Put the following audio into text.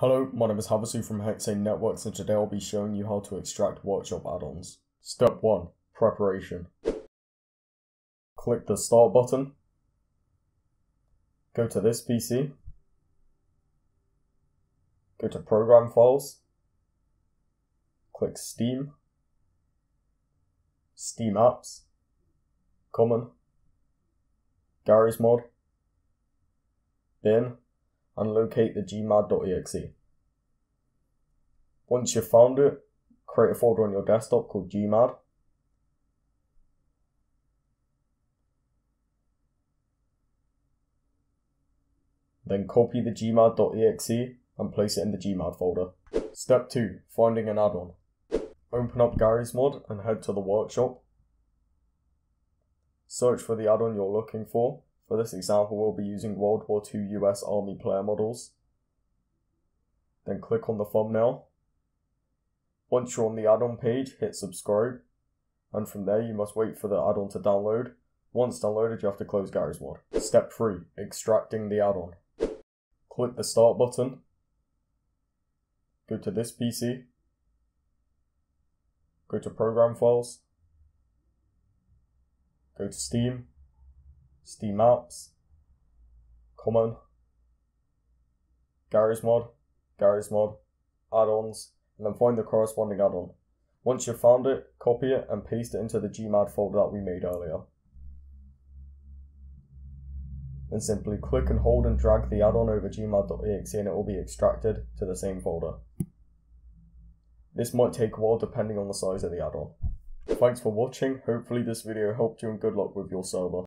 Hello, my name is Havasu from Hexane Networks and today I'll be showing you how to extract workshop add-ons. Step 1. Preparation. Click the start button. Go to this PC. Go to program files. Click Steam. Steam apps. Common. Garry's Mod. Bin and locate the gmad.exe. Once you've found it, create a folder on your desktop called gmad. Then copy the gmad.exe and place it in the gmad folder. Step 2. Finding an add-on. Open up Garry's Mod and head to the workshop. Search for the add-on you're looking for for this example, we'll be using World War II US Army player models. Then click on the thumbnail. Once you're on the add-on page, hit subscribe. And from there, you must wait for the add-on to download. Once downloaded, you have to close Garry's Mod. Step 3. Extracting the add-on. Click the Start button. Go to this PC. Go to Program Files. Go to Steam Steam Apps, Common, Garry's Mod, Garry's Mod, add-ons, and then find the corresponding add-on. Once you've found it, copy it and paste it into the Gmad folder that we made earlier. Then simply click and hold and drag the add-on over gmad.exe and it will be extracted to the same folder. This might take a while depending on the size of the add-on. Thanks for watching, hopefully this video helped you and good luck with your server.